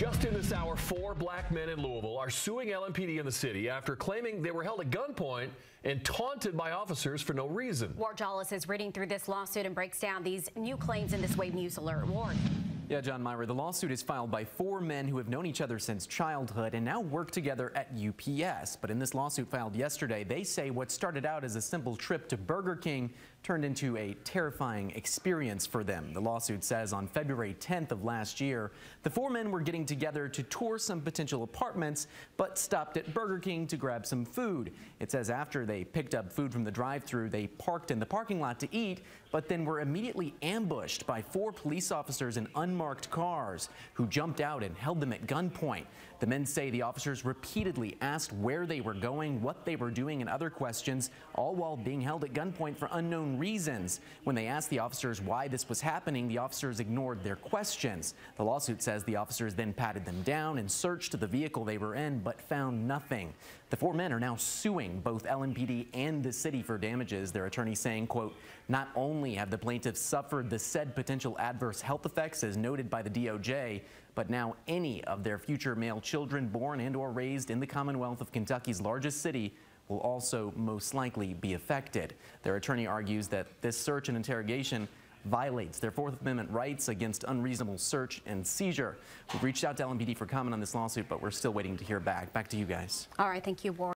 Just in this hour, four black men in Louisville are suing LMPD in the city after claiming they were held at gunpoint and taunted by officers for no reason. Ward Jolles is reading through this lawsuit and breaks down these new claims in this Wave News Alert. Ward. Yeah, John Maira, the lawsuit is filed by four men who have known each other since childhood and now work together at UPS. But in this lawsuit filed yesterday, they say what started out as a simple trip to Burger King turned into a terrifying experience for them. The lawsuit says on February 10th of last year, the four men were getting together to tour some potential apartments, but stopped at Burger King to grab some food. It says after they picked up food from the drive-thru, they parked in the parking lot to eat, but then were immediately ambushed by four police officers in unmarked cars who jumped out and held them at gunpoint. The men say the officers repeatedly asked where they were going, what they were doing, and other questions, all while being held at gunpoint for unknown reasons. When they asked the officers why this was happening, the officers ignored their questions. The lawsuit says the officers then patted them down and searched the vehicle they were in, but found nothing. The four men are now suing both LMPD and the city for damages. Their attorney saying, quote, not only have the plaintiffs suffered the said potential adverse health effects as noted by the DOJ, but now any of their future male children born and or raised in the Commonwealth of Kentucky's largest city will also most likely be affected. Their attorney argues that this search and interrogation violates their Fourth Amendment rights against unreasonable search and seizure. We've reached out to LMPD for comment on this lawsuit, but we're still waiting to hear back. Back to you guys. All right, thank you, Ward.